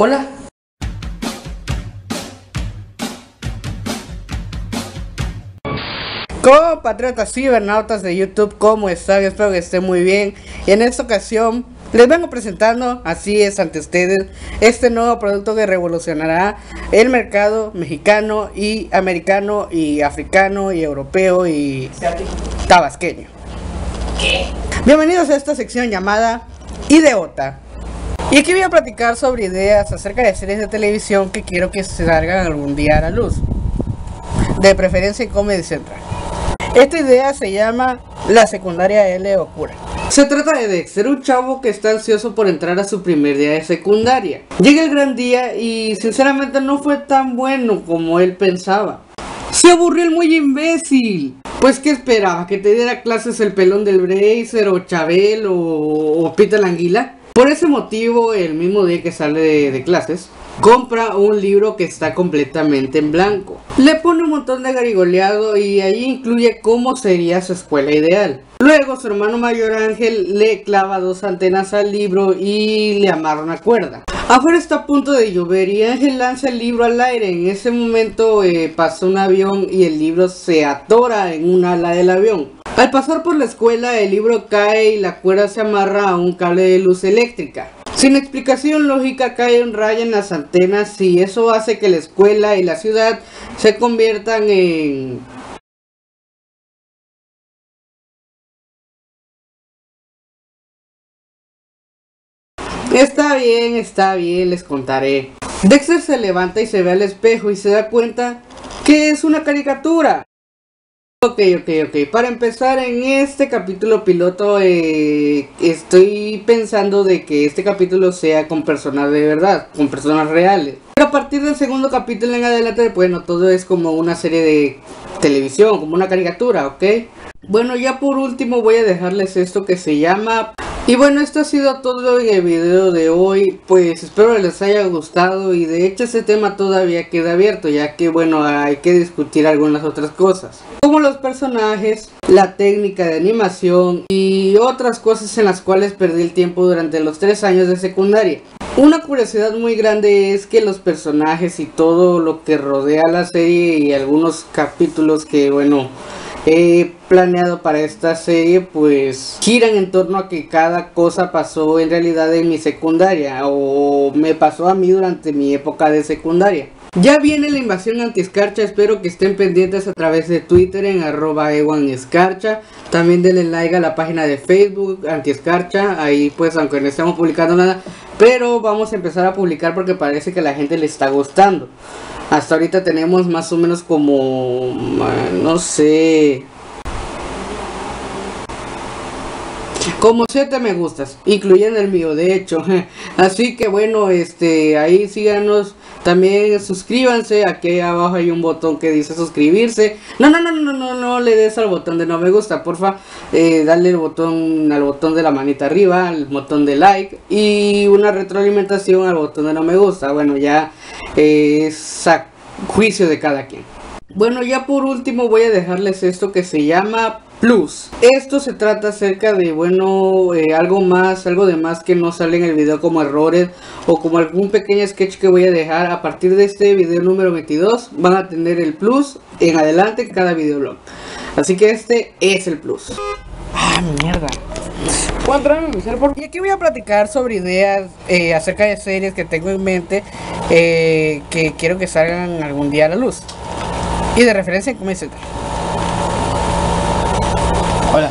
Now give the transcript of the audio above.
Hola. Compatriotas cibernautas de YouTube, ¿cómo están? Espero que estén muy bien. Y en esta ocasión les vengo presentando, así es ante ustedes, este nuevo producto que revolucionará el mercado mexicano y americano y africano y europeo y tabasqueño. ¿Qué? Bienvenidos a esta sección llamada Ideota. Y aquí voy a platicar sobre ideas acerca de series de televisión que quiero que se salgan algún día a la luz. De preferencia en Comedy Central. Esta idea se llama La secundaria L Ocura. Se trata de Dexter, un chavo que está ansioso por entrar a su primer día de secundaria. Llega el gran día y sinceramente no fue tan bueno como él pensaba. Se aburrió el muy imbécil. Pues que esperaba? ¿Que te diera clases el pelón del Bracer o Chabel o, o Peter Anguila? Por ese motivo, el mismo día que sale de, clases, compra un libro que está completamente en blanco. Le pone un montón de garigoleado y ahí incluye cómo sería su escuela ideal. Luego su hermano mayor Ángel le clava dos antenas al libro y le amarra una cuerda. Afuera está a punto de llover y Ángel lanza el libro al aire. En ese momento eh, pasa un avión y el libro se atora en un ala del avión. Al pasar por la escuela el libro cae y la cuerda se amarra a un cable de luz eléctrica. Sin explicación lógica cae un rayo en las antenas y eso hace que la escuela y la ciudad se conviertan en Está bien, está bien, les contaré. Dexter se levanta y se ve al espejo y se da cuenta que es una caricatura. Ok, ok, ok. Para empezar en este capítulo piloto eh, estoy pensando de que este capítulo sea con personas de verdad, con personas reales. Pero a partir del segundo capítulo en adelante, bueno, todo es como una serie de televisión, como una caricatura, ¿ok? Bueno, ya por último voy a dejarles esto que se llama y bueno, esto ha sido todo el video de hoy, pues espero les haya gustado. Y de hecho ese tema todavía queda abierto, ya que bueno, hay que discutir algunas otras cosas, como los personajes, la técnica de animación y otras cosas en las cuales perdí el tiempo durante los tres años de secundaria. Una curiosidad muy grande es que los personajes y todo lo que rodea la serie y algunos capítulos que bueno he planeado para esta serie pues giran en torno a que cada cosa pasó en realidad en mi secundaria o me pasó a mí durante mi época de secundaria. Ya viene la invasión anti-escarcha, espero que estén pendientes a través de Twitter en arroba escarcha. También denle like a la página de Facebook anti-escarcha, ahí pues aunque no estemos publicando nada, pero vamos a empezar a publicar porque parece que la gente le está gustando. Hasta ahorita tenemos más o menos como, no sé, como siete me gustas, incluyendo el mío, de hecho. Así que bueno, este, ahí síganos. También suscríbanse, aquí abajo hay un botón que dice suscribirse. No, no, no, no, no, no le des al botón de no me gusta, porfa. Eh, dale el botón al botón de la manita arriba, al botón de like y una retroalimentación al botón de no me gusta. Bueno, ya es a juicio de cada quien. Bueno, ya por último voy a dejarles esto que se llama Plus. Esto se trata acerca de, bueno, eh, algo más, algo de más que no sale en el video como errores o como algún pequeño sketch que voy a dejar. A partir de este video número 22 van a tener el Plus en adelante en cada videoblog. Así que este es el Plus. Ah, mierda. Y aquí voy a platicar sobre ideas eh, acerca de series que tengo en mente eh, que quiero que salgan algún día a la luz. Y de referencia en Comedy Center. Hola.